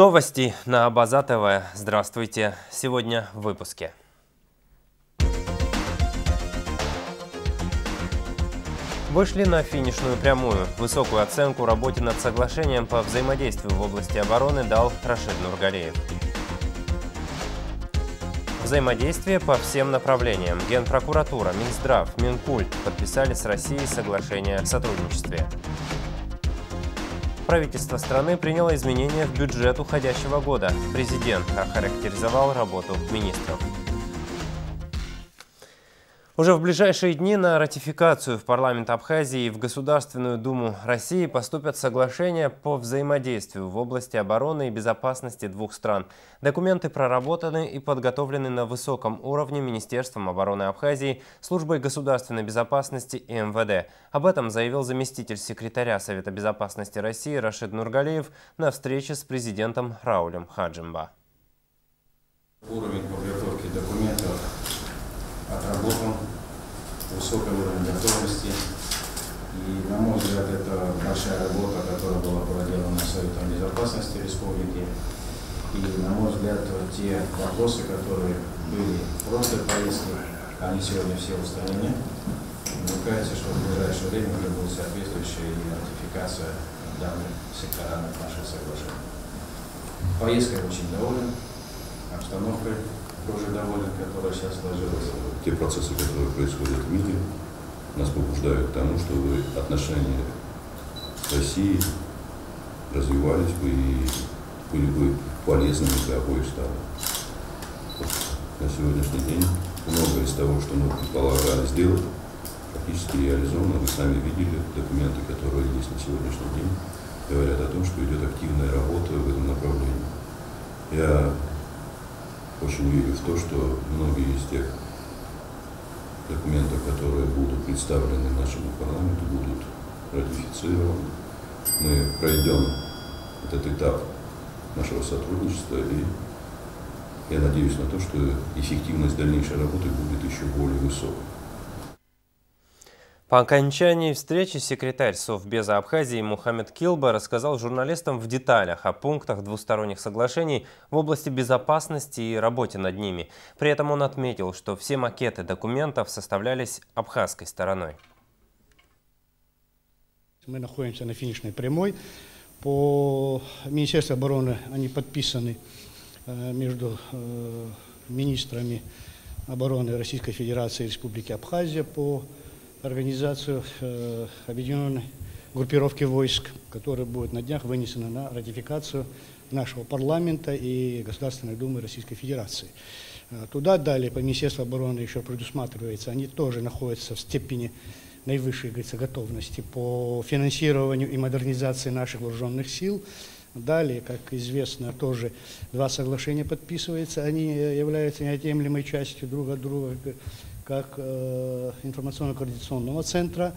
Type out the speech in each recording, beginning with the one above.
Новости на Абаза ТВ. Здравствуйте. Сегодня в выпуске. Вышли на финишную прямую. Высокую оценку работе над соглашением по взаимодействию в области обороны дал Рашид Нургалеев. Взаимодействие по всем направлениям. Генпрокуратура, Минздрав, Минкульт подписали с Россией соглашение о сотрудничестве. Правительство страны приняло изменения в бюджет уходящего года. Президент охарактеризовал работу министров. Уже в ближайшие дни на ратификацию в парламент Абхазии и в Государственную Думу России поступят соглашения по взаимодействию в области обороны и безопасности двух стран. Документы проработаны и подготовлены на высоком уровне Министерством обороны Абхазии, Службой государственной безопасности и МВД. Об этом заявил заместитель секретаря Совета безопасности России Рашид Нургалиев на встрече с президентом Раулем Хаджимба. Уровень подготовки документов отработан, высокий уровень готовности. И, на мой взгляд, это большая работа, которая была проделана Советом Безопасности Республики. И, на мой взгляд, те вопросы, которые были в прошлой поездке, они сегодня все устранены. Мне кажется, что в ближайшее время уже будет соответствующая ратификация данных секторальных наших соглашений. Поездкой очень доволен, обстановкой которая сейчас сложилась. Те процессы, которые происходят в мире, нас побуждают к тому, чтобы отношения России развивались бы и были бы полезными для обоих сторон. На сегодняшний день многое из того, что мы предполагали сделать, практически реализовано. Вы сами видели документы, которые есть на сегодняшний день, говорят о том, что идет активная работа в этом направлении. Я очень верю в то, что многие из тех документов, которые будут представлены нашему парламенту, будут ратифицированы. Мы пройдем этот этап нашего сотрудничества и я надеюсь на то, что эффективность дальнейшей работы будет еще более высокой. По окончании встречи секретарь Совбеза Абхазии Мухаммед Килба рассказал журналистам в деталях о пунктах двусторонних соглашений в области безопасности и работе над ними. При этом он отметил, что все макеты документов составлялись абхазской стороной. Мы находимся на финишной прямой. По Министерству обороны они подписаны э, между э, министрами обороны Российской Федерации и Республики Абхазия по организацию э, объединенной группировки войск, которая будет на днях вынесена на ратификацию нашего парламента и Государственной Думы Российской Федерации. Э, туда далее по Министерству обороны еще предусматривается, они тоже находятся в степени наивысшей говорится, готовности по финансированию и модернизации наших вооруженных сил. Далее, как известно, тоже два соглашения подписываются, они являются неотъемлемой частью друг от друга как э, информационно-координационного центра,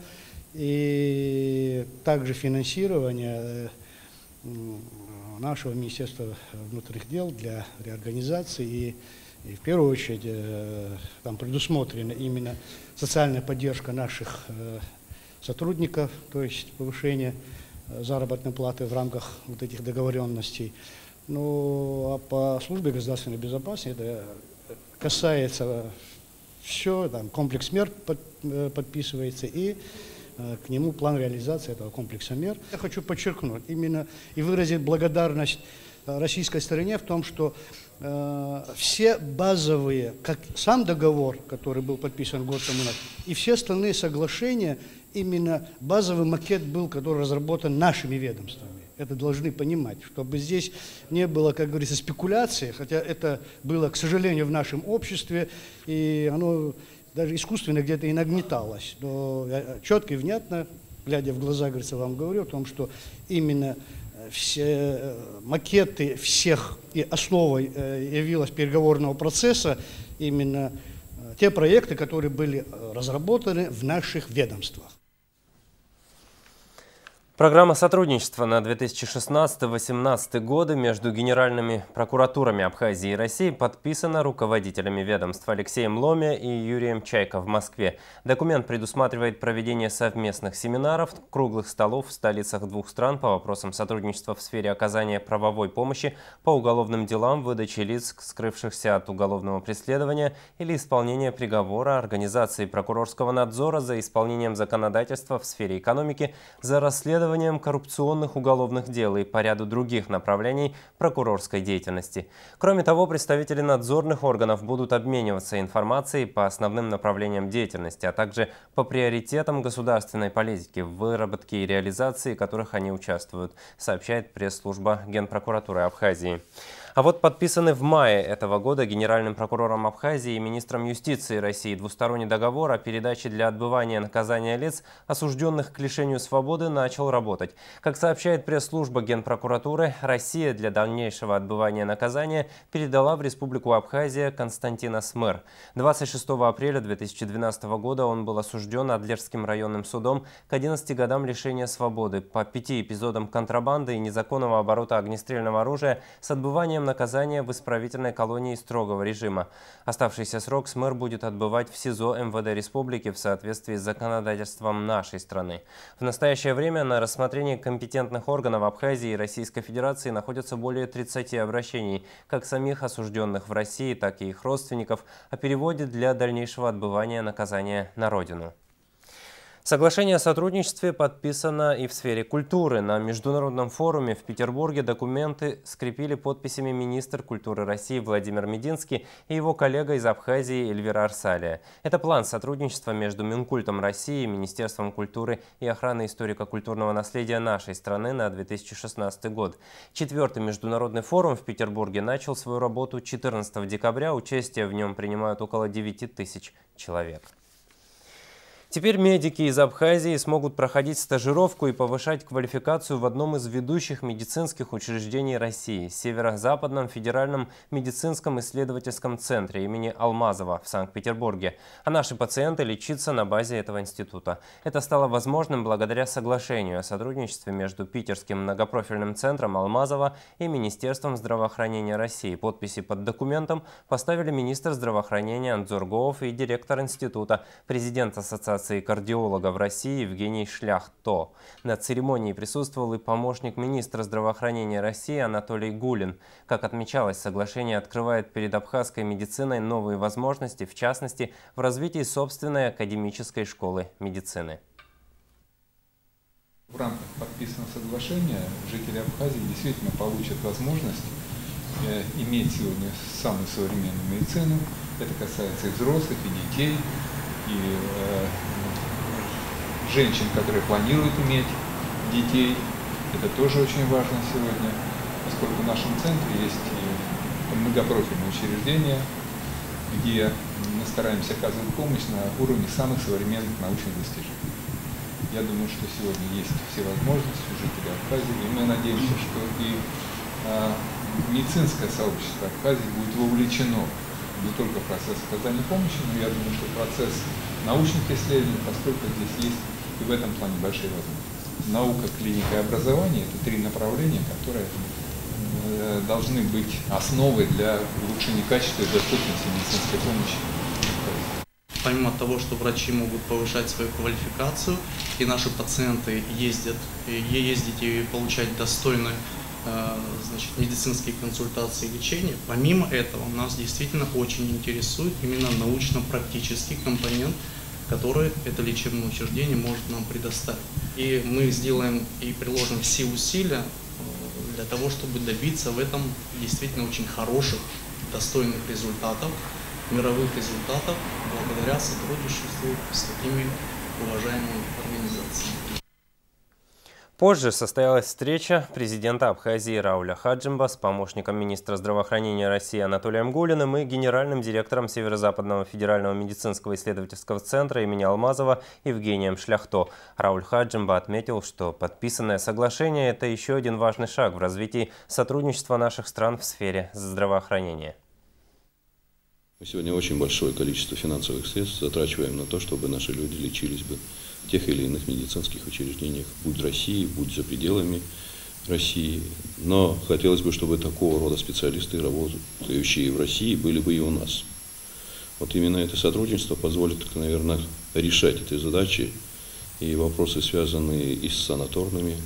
и также финансирование э, нашего Министерства внутренних дел для реорганизации и, и в первую очередь э, там предусмотрена именно социальная поддержка наших сотрудников, то есть повышение заработной платы в рамках вот этих договоренностей. Ну, а по службе государственной безопасности это касается все, там комплекс мер под, э, подписывается и э, к нему план реализации этого комплекса мер. Я хочу подчеркнуть именно и выразить благодарность э, российской стороне в том, что э, все базовые, как сам договор, который был подписан год тому назад, и все остальные соглашения, именно базовый макет был, который разработан нашими ведомствами это должны понимать, чтобы здесь не было, как говорится, спекуляции, хотя это было, к сожалению, в нашем обществе, и оно даже искусственно где-то и нагнеталось. Но я четко и внятно, глядя в глаза, говорится, вам говорю о том, что именно э, все э, макеты всех и основой э, явилась переговорного процесса именно те проекты, которые были разработаны в наших ведомствах. Программа сотрудничества на 2016-2018 годы между генеральными прокуратурами Абхазии и России подписана руководителями ведомств Алексеем Ломе и Юрием Чайко в Москве. Документ предусматривает проведение совместных семинаров, круглых столов в столицах двух стран по вопросам сотрудничества в сфере оказания правовой помощи по уголовным делам, выдачи лиц, скрывшихся от уголовного преследования или исполнения приговора, организации прокурорского надзора за исполнением законодательства в сфере экономики, за расследование расследованием коррупционных уголовных дел и по ряду других направлений прокурорской деятельности. Кроме того, представители надзорных органов будут обмениваться информацией по основным направлениям деятельности, а также по приоритетам государственной политики, в выработке и реализации которых они участвуют, сообщает пресс-служба Генпрокуратуры Абхазии. А вот подписанный в мае этого года генеральным прокурором Абхазии и министром юстиции России двусторонний договор о передаче для отбывания наказания лиц, осужденных к лишению свободы, начал работать. Как сообщает пресс-служба Генпрокуратуры, Россия для дальнейшего отбывания наказания передала в Республику Абхазия Константина Смыр. 26 апреля 2012 года он был осужден Адлерским районным судом к 11 годам лишения свободы по пяти эпизодам контрабанды и незаконного оборота огнестрельного оружия с отбыванием отбытием наказания в исправительной колонии строгого режима. Оставшийся срок СМЭР будет отбывать в СИЗО МВД Республики в соответствии с законодательством нашей страны. В настоящее время на рассмотрении компетентных органов Абхазии и Российской Федерации находятся более 30 обращений, как самих осужденных в России, так и их родственников, о переводе для дальнейшего отбывания наказания на родину. Соглашение о сотрудничестве подписано и в сфере культуры. На международном форуме в Петербурге документы скрепили подписями министр культуры России Владимир Мединский и его коллега из Абхазии Эльвира Арсалия. Это план сотрудничества между Минкультом России, Министерством культуры и охраны историко-культурного наследия нашей страны на 2016 год. Четвертый международный форум в Петербурге начал свою работу 14 декабря. Участие в нем принимают около 9 тысяч человек. Теперь медики из Абхазии смогут проходить стажировку и повышать квалификацию в одном из ведущих медицинских учреждений России – Северо-Западном федеральном медицинском исследовательском центре имени Алмазова в Санкт-Петербурге. А наши пациенты лечатся на базе этого института. Это стало возможным благодаря соглашению о сотрудничестве между Питерским многопрофильным центром Алмазова и Министерством здравоохранения России. Подписи под документом поставили министр здравоохранения Андзоргов и директор института, президент Ассоциации Ассоциации кардиологов России Евгений Шляхто. На церемонии присутствовал и помощник министра здравоохранения России Анатолий Гулин. Как отмечалось, соглашение открывает перед абхазской медициной новые возможности, в частности, в развитии собственной академической школы медицины. В рамках подписанного соглашения жители Абхазии действительно получат возможность э, иметь сегодня самую современную медицину. Это касается и взрослых, и детей, и э, женщин, которые планируют иметь детей. Это тоже очень важно сегодня, поскольку в нашем центре есть многопрофильное учреждение, где мы стараемся оказывать помощь на уровне самых современных научных достижений. Я думаю, что сегодня есть все возможности у жителей Абхазии, и мы надеемся, что и а, медицинское сообщество Абхазии будет вовлечено не только процесс оказания помощи, но я думаю, что процесс научных исследований, поскольку здесь есть и в этом плане большие возможности. Наука, клиника и образование – это три направления, которые э, должны быть основой для улучшения качества и доступности медицинской помощи. Помимо того, что врачи могут повышать свою квалификацию, и наши пациенты ездят, ездить и получать достойную значит, медицинские консультации и лечение. Помимо этого, нас действительно очень интересует именно научно-практический компонент, который это лечебное учреждение может нам предоставить. И мы сделаем и приложим все усилия э, для того, чтобы добиться в этом действительно очень хороших, достойных результатов, мировых результатов, благодаря сотрудничеству с такими уважаемыми организациями. Позже состоялась встреча президента Абхазии Рауля Хаджимба с помощником министра здравоохранения России Анатолием Гулиным и генеральным директором Северо-Западного федерального медицинского исследовательского центра имени Алмазова Евгением Шляхто. Рауль Хаджимба отметил, что подписанное соглашение – это еще один важный шаг в развитии сотрудничества наших стран в сфере здравоохранения. Мы сегодня очень большое количество финансовых средств затрачиваем на то, чтобы наши люди лечились бы тех или иных медицинских учреждениях, будь в России, будь за пределами России. Но хотелось бы, чтобы такого рода специалисты, работающие в России, были бы и у нас. Вот именно это сотрудничество позволит, наверное, решать эти задачи и вопросы, связанные и с санаторными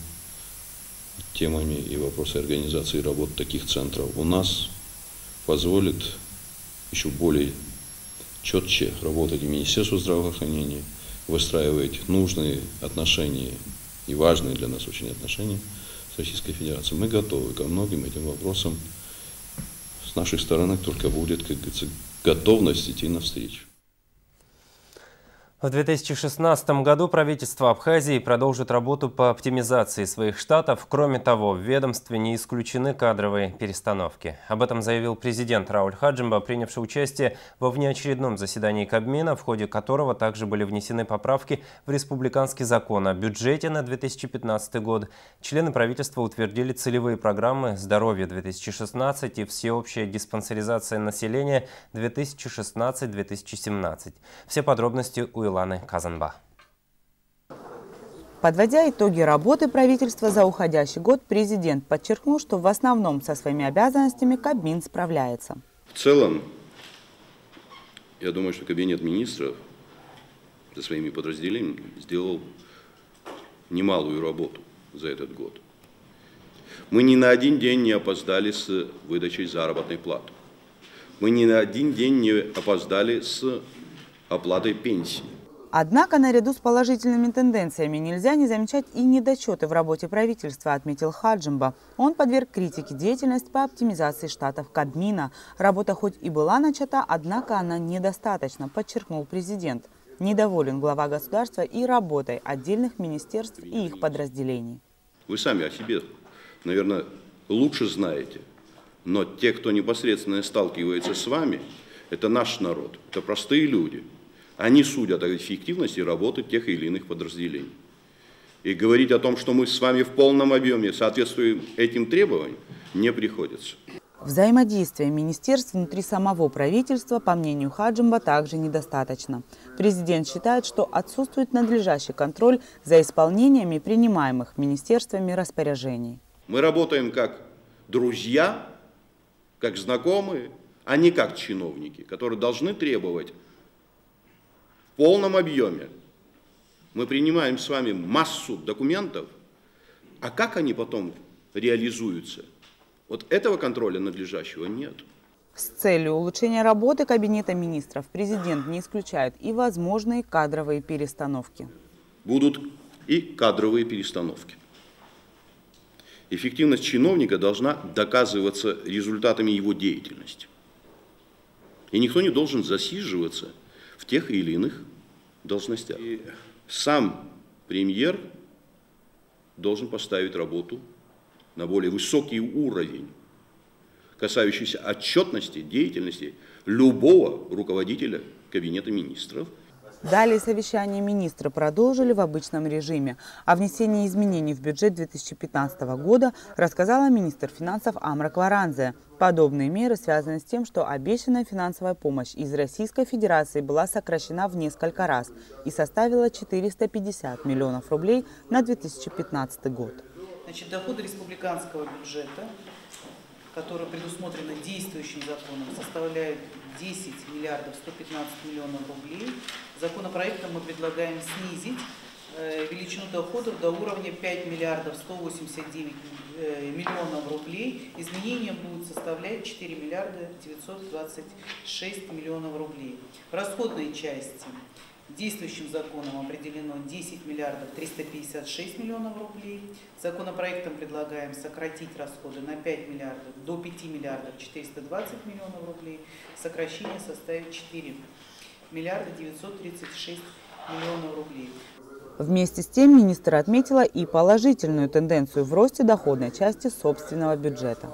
темами, и вопросы организации работы таких центров у нас позволит еще более четче работать и Министерству здравоохранения, выстраивать нужные отношения и важные для нас очень отношения с Российской Федерацией. Мы готовы ко многим этим вопросам. С нашей стороны только будет, как говорится, готовность идти навстречу. В 2016 году правительство Абхазии продолжит работу по оптимизации своих штатов. Кроме того, в ведомстве не исключены кадровые перестановки. Об этом заявил президент Рауль Хаджимба, принявший участие во внеочередном заседании Кабмина, в ходе которого также были внесены поправки в республиканский закон о бюджете на 2015 год. Члены правительства утвердили целевые программы «Здоровье-2016» и «Всеобщая диспансеризация населения 2016-2017». Все подробности у Иланы Казанба. Подводя итоги работы правительства за уходящий год, президент подчеркнул, что в основном со своими обязанностями Кабмин справляется. В целом, я думаю, что Кабинет министров со своими подразделениями сделал немалую работу за этот год. Мы ни на один день не опоздали с выдачей заработной платы. Мы ни на один день не опоздали с оплатой пенсии. Однако, наряду с положительными тенденциями нельзя не замечать и недочеты в работе правительства, отметил Хаджимба. Он подверг критике деятельность по оптимизации штатов Кабмина. Работа хоть и была начата, однако она недостаточна, подчеркнул президент. Недоволен глава государства и работой отдельных министерств и их подразделений. Вы сами о себе, наверное, лучше знаете. Но те, кто непосредственно сталкивается с вами, это наш народ, это простые люди – они судят о эффективности работы тех или иных подразделений. И говорить о том, что мы с вами в полном объеме соответствуем этим требованиям, не приходится. Взаимодействие министерств внутри самого правительства, по мнению Хаджимба, также недостаточно. Президент считает, что отсутствует надлежащий контроль за исполнениями принимаемых министерствами распоряжений. Мы работаем как друзья, как знакомые, а не как чиновники, которые должны требовать полном объеме. Мы принимаем с вами массу документов, а как они потом реализуются? Вот этого контроля надлежащего нет. С целью улучшения работы Кабинета министров президент не исключает и возможные кадровые перестановки. Будут и кадровые перестановки. Эффективность чиновника должна доказываться результатами его деятельности. И никто не должен засиживаться в тех или иных должностях. И сам премьер должен поставить работу на более высокий уровень, касающийся отчетности, деятельности любого руководителя Кабинета министров – Далее совещание министры продолжили в обычном режиме. О внесении изменений в бюджет 2015 года рассказала министр финансов Амра Кларанзе. Подобные меры связаны с тем, что обещанная финансовая помощь из Российской Федерации была сокращена в несколько раз и составила 450 миллионов рублей на 2015 год. Значит, доходы республиканского бюджета которые предусмотрены действующим законом, составляют 10 миллиардов 115 миллионов рублей. Законопроектом мы предлагаем снизить э, величину доходов до уровня 5 миллиардов 189 э, миллионов рублей. Изменения будут составлять 4 миллиарда 926 миллионов рублей. В расходной части Действующим законом определено 10 миллиардов 356 миллионов рублей. Законопроектом предлагаем сократить расходы на 5 миллиардов, до 5 миллиардов 420 миллионов рублей. Сокращение составит 4 миллиарда 936 миллионов рублей. Вместе с тем министр отметила и положительную тенденцию в росте доходной части собственного бюджета.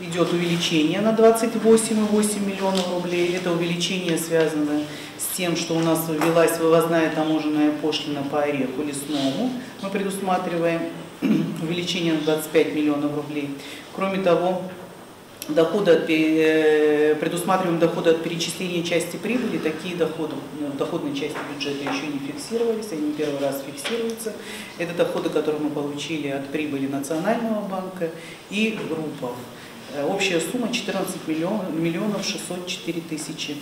Идет увеличение на 28,8 миллионов рублей. Это увеличение связано с тем, что у нас ввелась вывозная таможенная пошлина по ореху лесному. Мы предусматриваем увеличение на 25 миллионов рублей. Кроме того, доходы от, э, предусматриваем доходы от перечисления части прибыли. Такие доходы ну, в доходной части бюджета еще не фиксировались, они первый раз фиксируются. Это доходы, которые мы получили от прибыли Национального банка и группов. Э, общая сумма 14 миллионов, миллионов 604 тысячи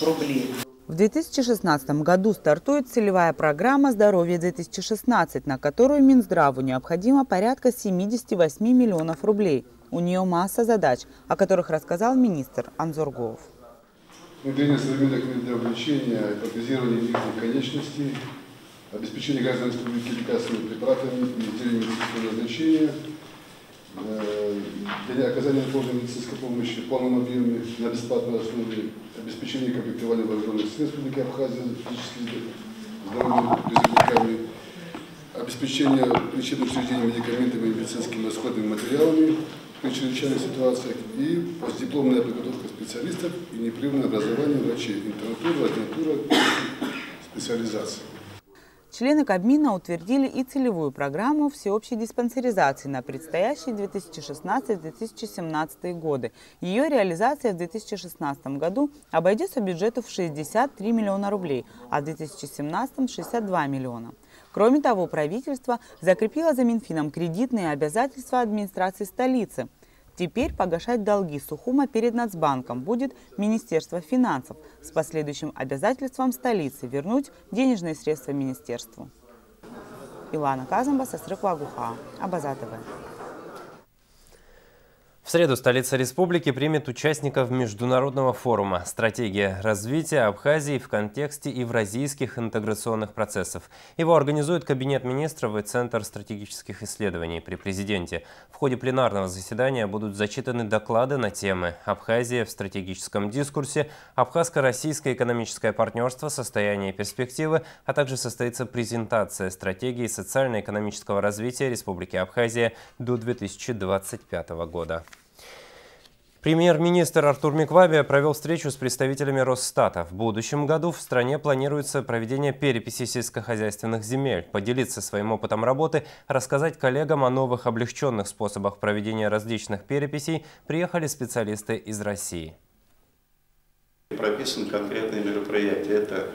рублей. В 2016 году стартует целевая программа «Здоровье-2016», на которую Минздраву необходимо порядка 78 миллионов рублей. У нее масса задач, о которых рассказал министр Анзоргов. Внедрение современных методов лечения, протезирование личных конечностей, обеспечение граждан республики лекарственными препаратами, медицинского назначения – Э, для оказания неотложной медицинской помощи в полном объеме на бесплатной основе, обеспечение комплектования вооруженных средств Республики Абхазия здоровыми призывниками, обеспечение лечебных учреждений медикаментами и медицинскими расходными материалами при чрезвычайных ситуациях и постдипломная подготовка специалистов и непрерывное образование врачей, интернатура, ординатура, специализация. Члены Кабмина утвердили и целевую программу всеобщей диспансеризации на предстоящие 2016-2017 годы. Ее реализация в 2016 году обойдется бюджету в 63 миллиона рублей, а в 2017 – 62 миллиона. Кроме того, правительство закрепило за Минфином кредитные обязательства администрации столицы – Теперь погашать долги Сухума перед Нацбанком будет Министерство финансов с последующим обязательством столицы вернуть денежные средства министерству. Илана Казамба, Сострык Вагуха, Абаза ТВ. В среду столица республики примет участников международного форума «Стратегия развития Абхазии в контексте евразийских интеграционных процессов». Его организует Кабинет министров и Центр стратегических исследований при президенте. В ходе пленарного заседания будут зачитаны доклады на темы «Абхазия в стратегическом дискурсе», «Абхазско-российское экономическое партнерство. Состояние и перспективы», а также состоится презентация стратегии социально-экономического развития Республики Абхазия до 2025 года. Премьер-министр Артур Микваби провел встречу с представителями Росстата. В будущем году в стране планируется проведение переписи сельскохозяйственных земель, поделиться своим опытом работы, рассказать коллегам о новых облегченных способах проведения различных переписей приехали специалисты из России. Прописаны конкретные мероприятия. Это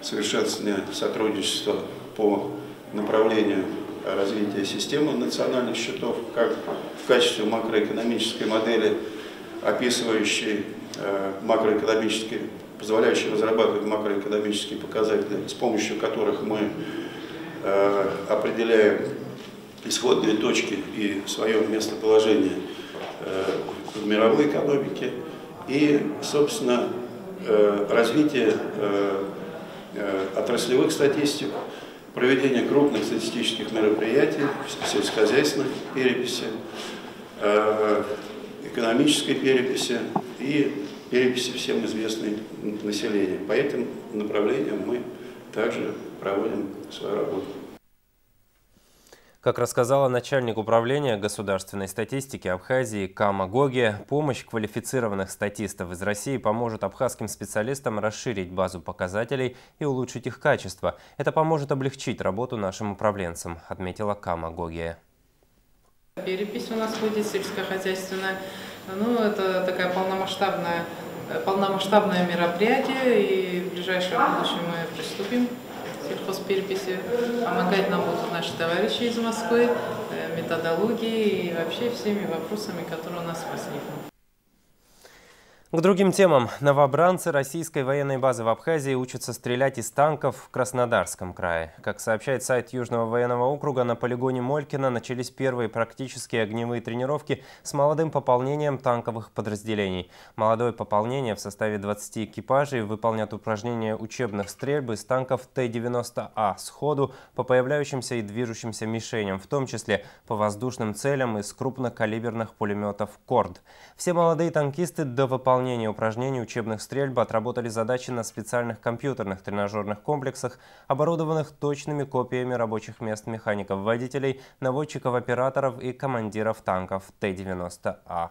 совершенствование сотрудничества по направлению развития системы национальных счетов, как в качестве макроэкономической модели описывающий э, макроэкономические, позволяющий разрабатывать макроэкономические показатели, с помощью которых мы э, определяем исходные точки и свое местоположение э, в мировой экономике. И, собственно, развитие отраслевых статистик, проведение крупных статистических мероприятий, сельскохозяйственных переписи, экономической переписи и переписи всем известной населения. По этим направлениям мы также проводим свою работу. Как рассказала начальник управления государственной статистики Абхазии Кама Гоги, помощь квалифицированных статистов из России поможет абхазским специалистам расширить базу показателей и улучшить их качество. Это поможет облегчить работу нашим управленцам, отметила Кама Гоги. Перепись у нас будет сельскохозяйственная. Ну, это такая полномасштабная, полномасштабное мероприятие, и в ближайшем будущем мы приступим к сельхозпереписи. Помогать нам будут наши товарищи из Москвы, э, методологии и вообще всеми вопросами, которые у нас возникнут. К другим темам. Новобранцы российской военной базы в Абхазии учатся стрелять из танков в Краснодарском крае. Как сообщает сайт Южного военного округа, на полигоне Молькина начались первые практические огневые тренировки с молодым пополнением танковых подразделений. Молодое пополнение в составе 20 экипажей выполнят упражнения учебных стрельб из танков Т-90А сходу по появляющимся и движущимся мишеням, в том числе по воздушным целям из крупнокалиберных пулеметов «Корд». Все молодые танкисты до выполнения выполнения упражнений учебных стрельб отработали задачи на специальных компьютерных тренажерных комплексах, оборудованных точными копиями рабочих мест механиков-водителей, наводчиков-операторов и командиров танков Т-90А.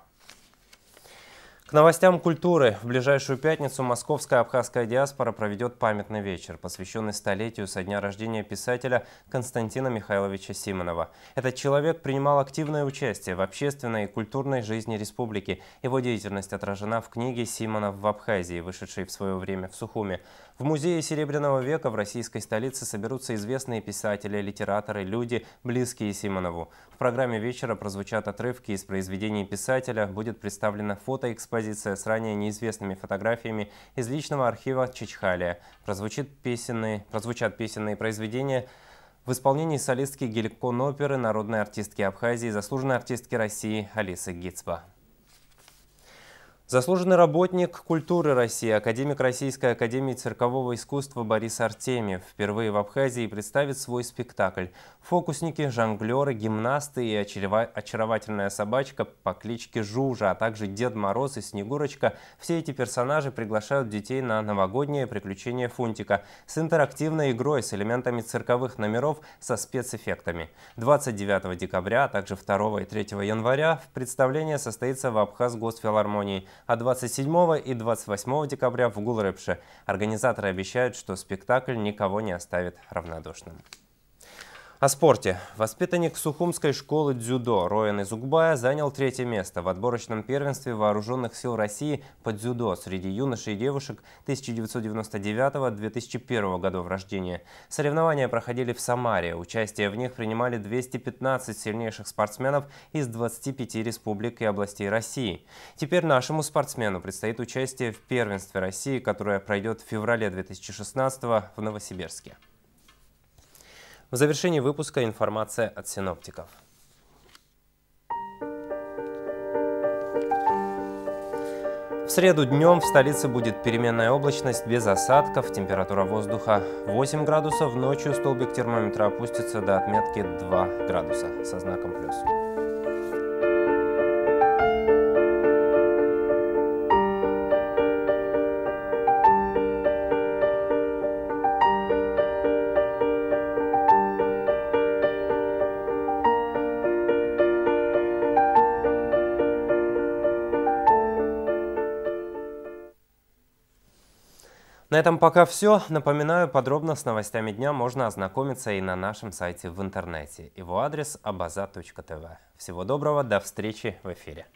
К новостям культуры. В ближайшую пятницу московская абхазская диаспора проведет памятный вечер, посвященный столетию со дня рождения писателя Константина Михайловича Симонова. Этот человек принимал активное участие в общественной и культурной жизни республики. Его деятельность отражена в книге «Симонов в Абхазии», вышедшей в свое время в Сухуме. В музее Серебряного века в российской столице соберутся известные писатели, литераторы, люди, близкие Симонову. В программе вечера прозвучат отрывки из произведений писателя, будет представлена фотоэкспозиция с ранее неизвестными фотографиями из личного архива Чичхалия. Прозвучит песенные, прозвучат песенные произведения в исполнении солистки геликон-оперы народной артистки Абхазии, заслуженной артистки России Алисы Гицба. Заслуженный работник культуры России, академик Российской академии циркового искусства Борис Артемьев впервые в Абхазии представит свой спектакль. Фокусники, жонглеры, гимнасты и очаровательная собачка по кличке Жужа, а также Дед Мороз и Снегурочка – все эти персонажи приглашают детей на новогоднее приключение Фунтика с интерактивной игрой с элементами цирковых номеров со спецэффектами. 29 декабря, а также 2 и 3 января представление состоится в Абхаз Госфилармонии – а 27 и 28 декабря в Гулрэпше. Организаторы обещают, что спектакль никого не оставит равнодушным. О спорте. Воспитанник Сухумской школы дзюдо Роян Изугбая занял третье место в отборочном первенстве Вооруженных сил России по дзюдо среди юношей и девушек 1999-2001 годов рождения. Соревнования проходили в Самаре. Участие в них принимали 215 сильнейших спортсменов из 25 республик и областей России. Теперь нашему спортсмену предстоит участие в первенстве России, которое пройдет в феврале 2016 в Новосибирске. В завершении выпуска информация от синоптиков. В среду днем в столице будет переменная облачность без осадков, температура воздуха 8 градусов, ночью столбик термометра опустится до отметки 2 градуса со знаком плюс. На этом пока все. Напоминаю, подробно с новостями дня можно ознакомиться и на нашем сайте в интернете. Его адрес abaza.tv. Всего доброго, до встречи в эфире.